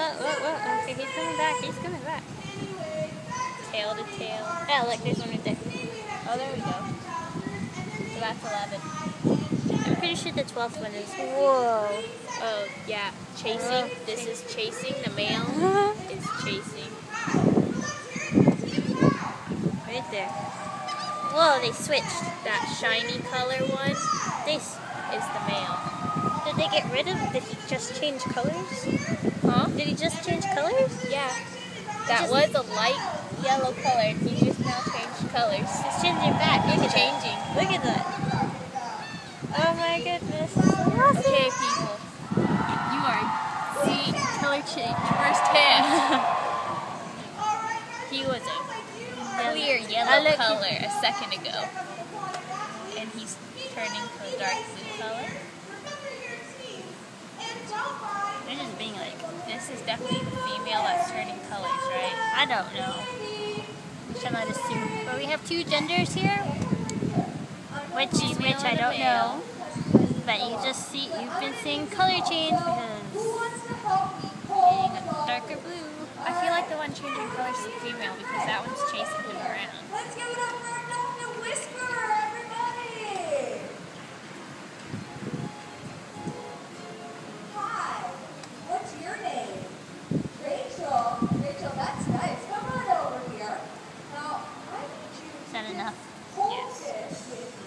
whoa, whoa, whoa. Okay, he's coming back. He's coming back. Tail to tail. Yeah, look, there's one right there. Oh, there we go. So that's 11. I'm pretty sure the 12th one is. Whoa. Oh, yeah. Chasing. Oh, this is chasing. The male is chasing. Right there. Whoa, they switched. That shiny color one. This is the male. Did they get rid of? Did he just change colors? Colors? Yeah. That was a light yellow color. He just now changed colors. He's changing back. Look He's at that. changing. Look at that. Oh my goodness. Awesome. Okay, people. You are seeing color change firsthand. he was a clear yellow color a second ago. And he's turning to a dark blue color. is definitely the female that's turning colors, right? I don't know. Shall I assume? But we have two genders here. Which is which, I don't know. But you just see, you've been seeing color change because getting darker blue. I feel like the one changing colors is female because that one's chasing enough. Yes.